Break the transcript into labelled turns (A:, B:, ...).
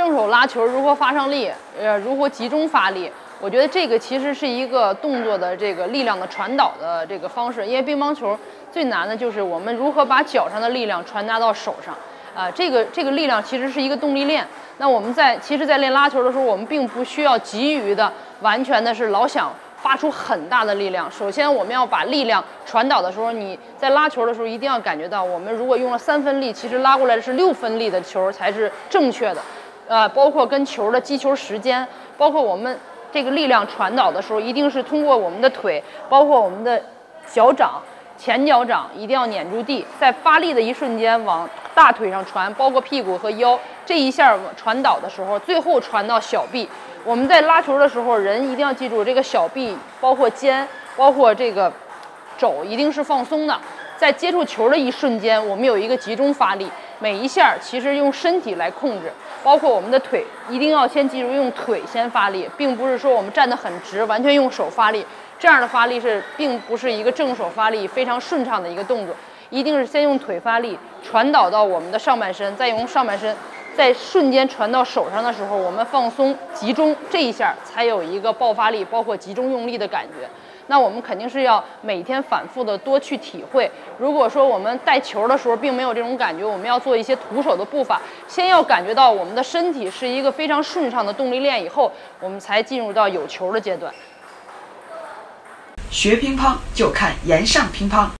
A: 正手拉球，如何发上力，呃，如何集中发力。我觉得这个其实是一个动作的这个力量的传导的这个方式，因为乒乓球最难的就是我们如何把脚上的力量传达到手上，啊，这个这个力量其实是一个动力链。那我们在其实，在练拉球的时候，我们并不需要急于的完全的是老想发出很大的力量。首先，我们要把力量传导的时候，你在拉球的时候一定要感觉到，我们如果用了三分力，其实拉过来的是六分力的球才是正确的。呃，包括跟球的击球时间，包括我们。这个力量传导的时候，一定是通过我们的腿，包括我们的脚掌、前脚掌，一定要粘住地，在发力的一瞬间往大腿上传，包括屁股和腰这一下传导的时候，最后传到小臂。我们在拉球的时候，人一定要记住，这个小臂、包括肩、包括这个肘，一定是放松的。在接触球的一瞬间，我们有一个集中发力，每一下其实用身体来控制。包括我们的腿，一定要先记住用腿先发力，并不是说我们站得很直，完全用手发力，这样的发力是并不是一个正手发力非常顺畅的一个动作。一定是先用腿发力，传导到我们的上半身，再用上半身，在瞬间传到手上的时候，我们放松集中，这一下才有一个爆发力，包括集中用力的感觉。那我们肯定是要每天反复的多去体会。如果说我们带球的时候并没有这种感觉，我们要做一些徒手的步伐，先要感觉到我们的身体是一个非常顺畅的动力链，以后我们才进入到有球的阶段。
B: 学乒乓就看岩上乒乓。